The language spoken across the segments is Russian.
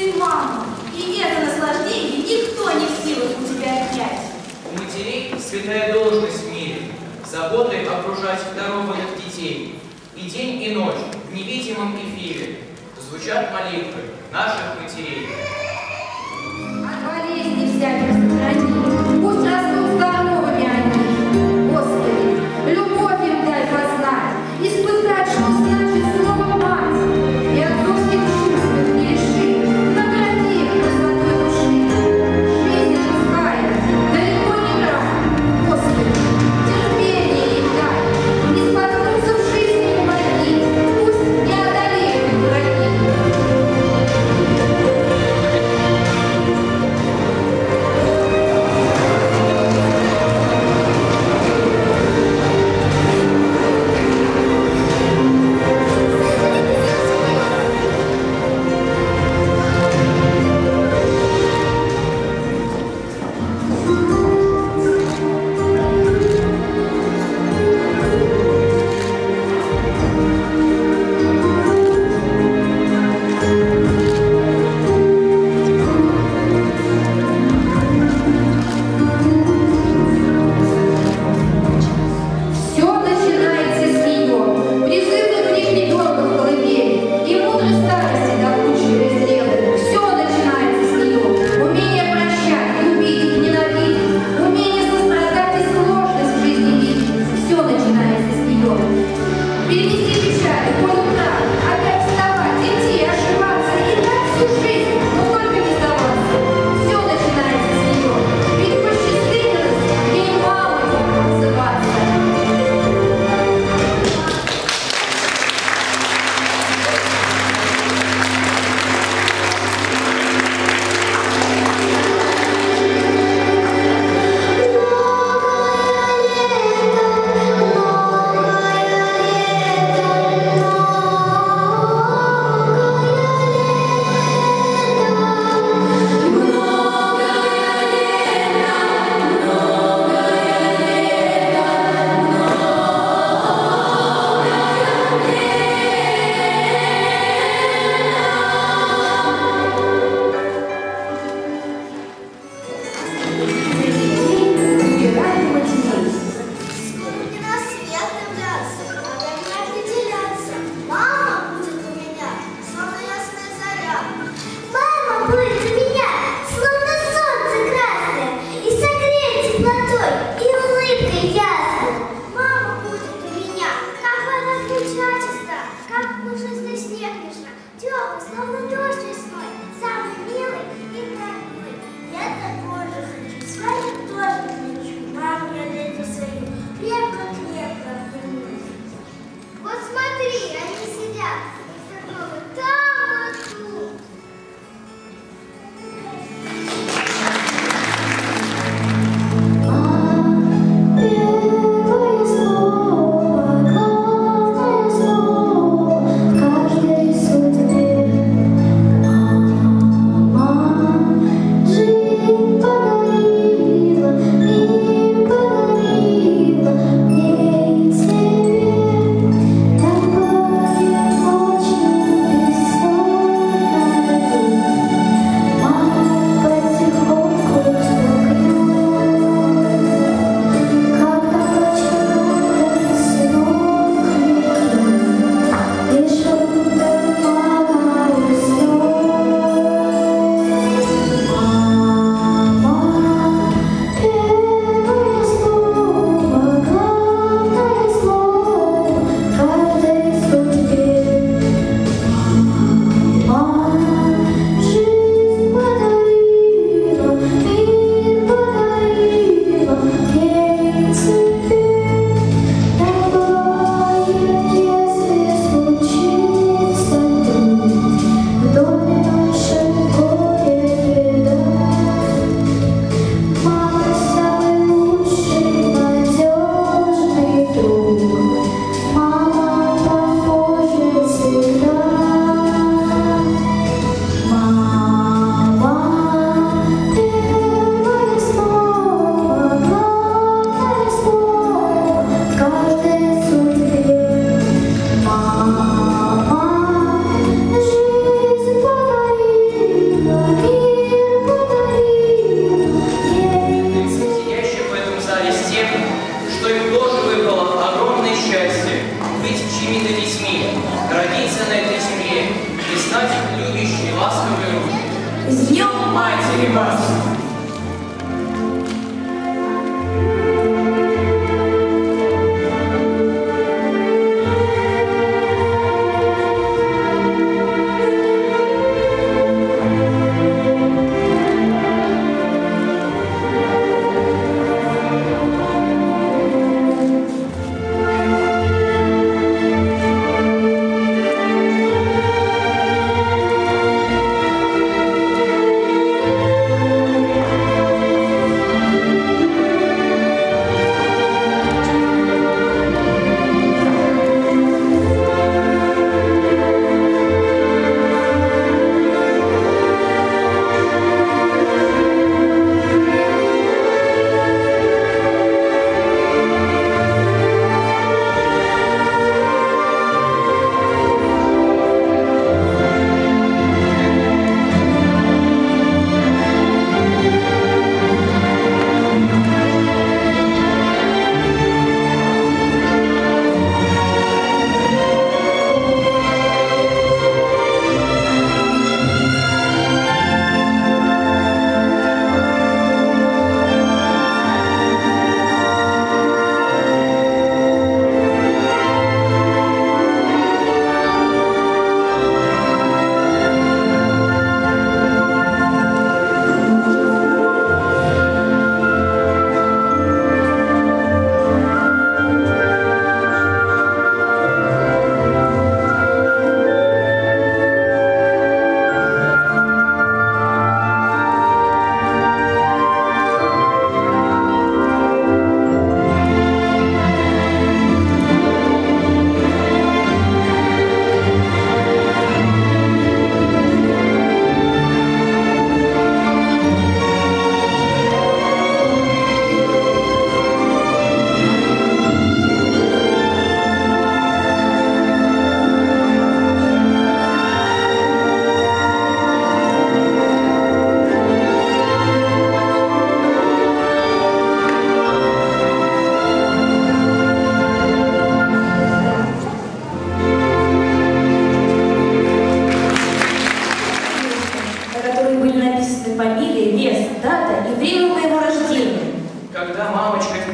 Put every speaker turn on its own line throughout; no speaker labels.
Ты мама, и это наслаждение никто не в силах у тебя отнять.
У матерей святая должность в мире, заботой окружать дарованных детей. И день, и ночь в невидимом эфире звучат молитвы наших матерей.
От болезни всяких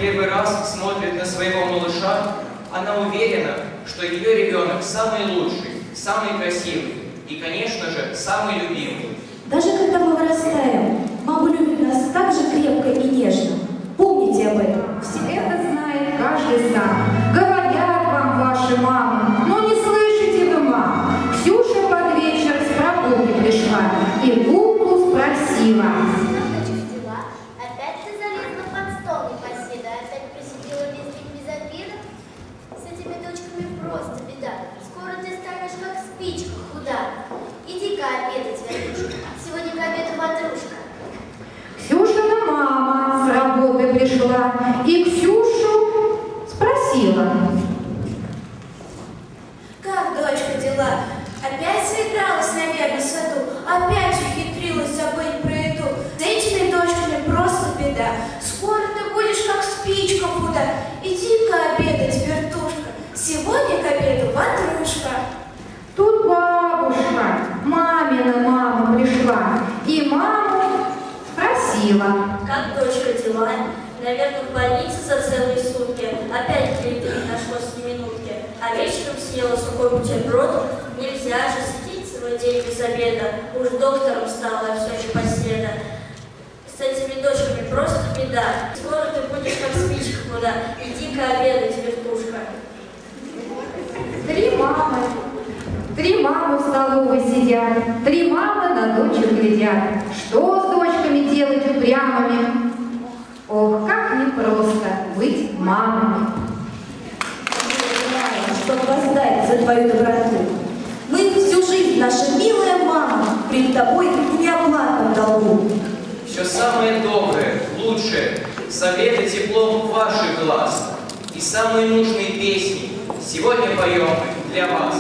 первый раз смотрит на своего малыша, она уверена, что ее ребенок самый лучший, самый красивый и, конечно же, самый любимый.
Даже когда мы вырастаем, мама любит нас так же крепко и нежно. Помните об этом.
Все это знает каждый сам. Говорят вам ваши мамы, но не слышите вы мам. Ксюша под вечер с прогулки пришла и куклу спросила.
дела? Опять ты залезла под стол, непоседа? Опять присидела весь день без обеда? С этими дочками просто беда. Скоро ты станешь как спичка худа. Иди-ка обедать, Варюшка. Сегодня к обеду ватрушка.
Ксюшина мама с работы пришла и Ксюшу спросила.
Как, дочка, дела? Опять заигралась, наверное, в саду? Опять ухитрилась забыть про еду? С этими дочками просто беда. Скоро ты будешь как спичка худа. Иди-ка обедать, вертушка. Сегодня к обеду ватрушка.
Тут бабушка, мамина мама пришла и маму спросила.
Как дочка дела? Наверное, в больнице за целые сутки. Опять еды не нашлось ни минутки. А вечером съела сухой бутерброд. Нельзя же сидеть целый день без обеда. Уж доктором стала, все не последа. С этими дочками просто беда. Скоро ты будешь как спичка куда. Иди-ка обедать, вертушка.
Три мамы, три мамы в столовой сидят, три мамы на дочек глядят. Что с дочками делать упрямыми? Ох, как непросто быть мамами.
Чтобы воздать за твою доброту. Мы всю жизнь, наша милая мама, перед тобой в неоплатном долгу.
Все самое доброе, лучшее, советы теплом ваших глаз и самые нужные песни сегодня поем для вас.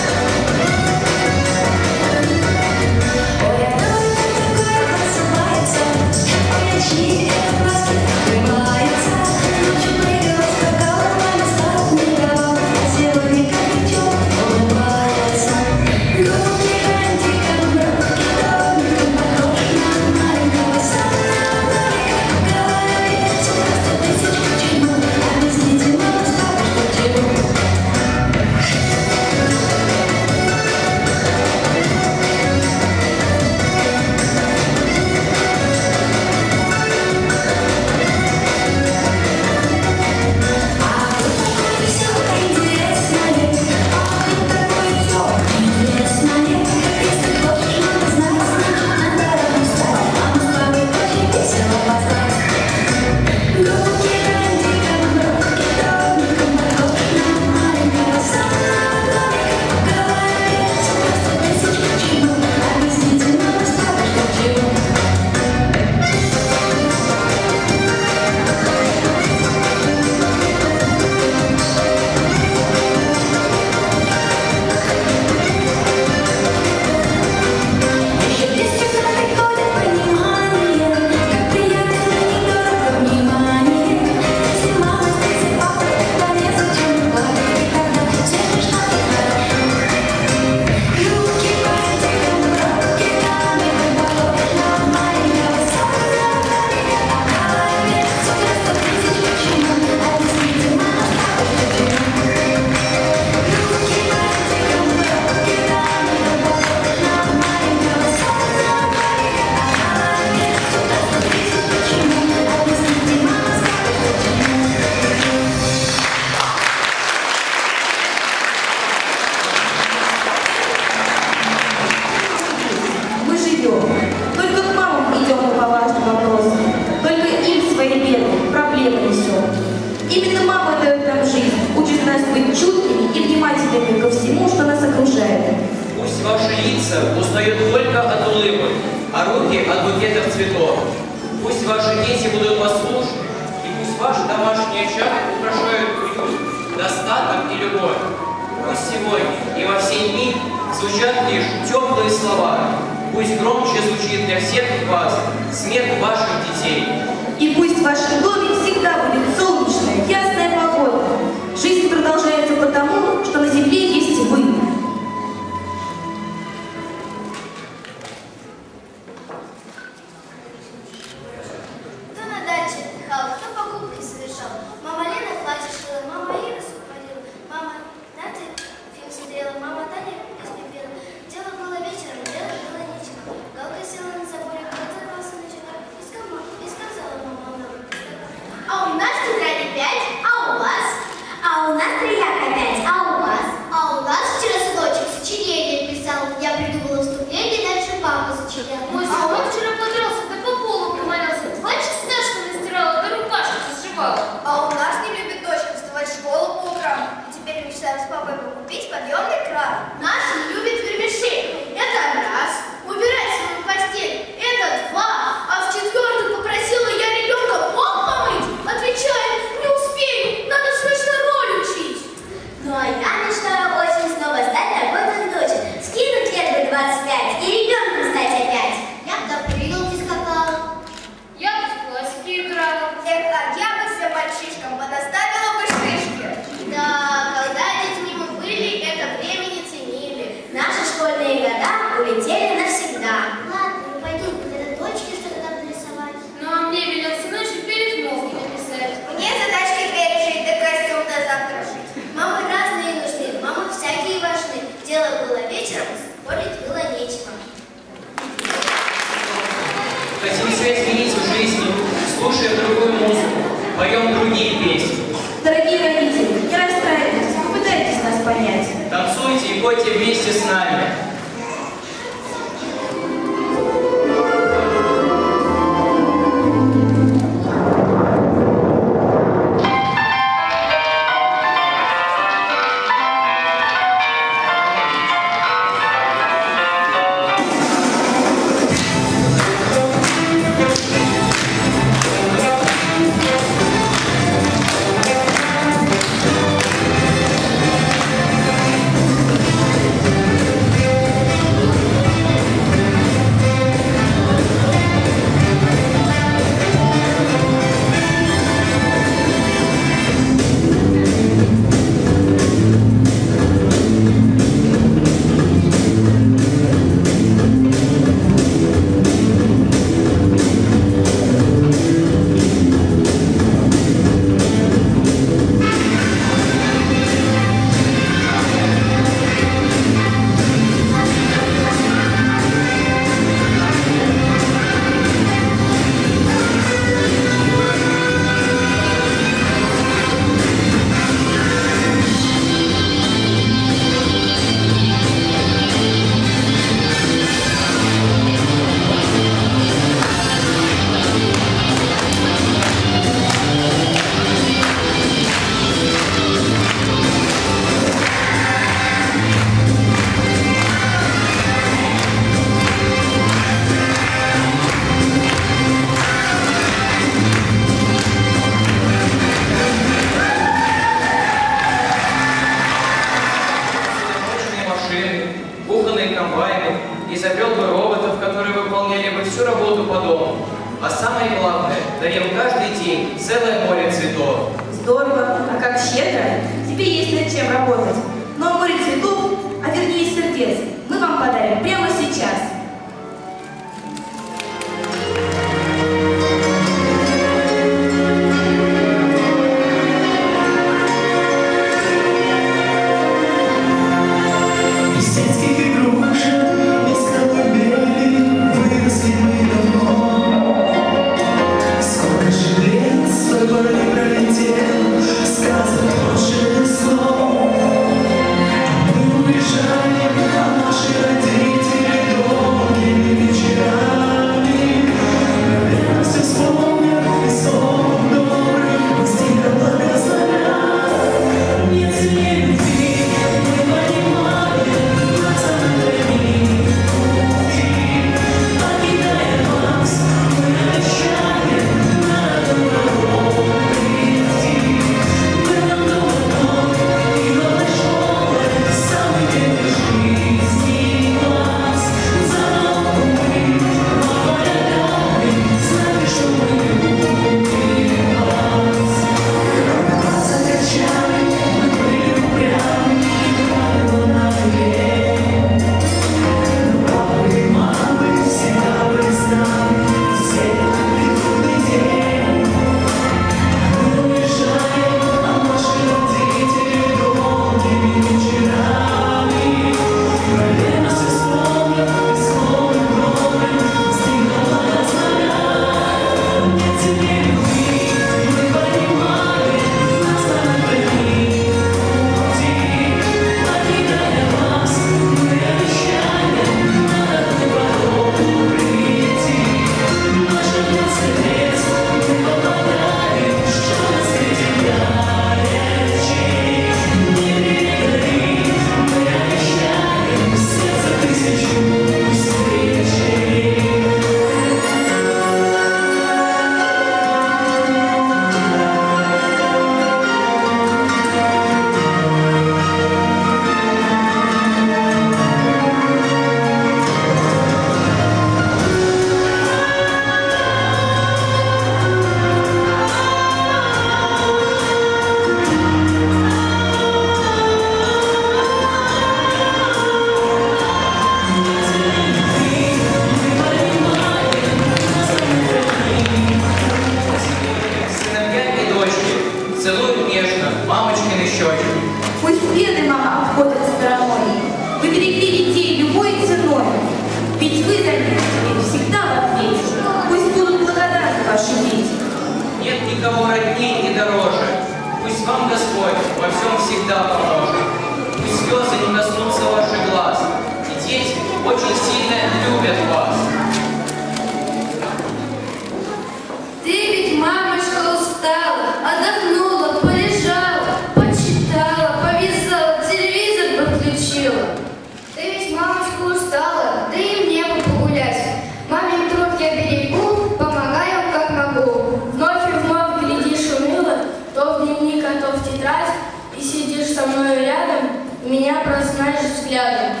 Меня прознаешь взглядом.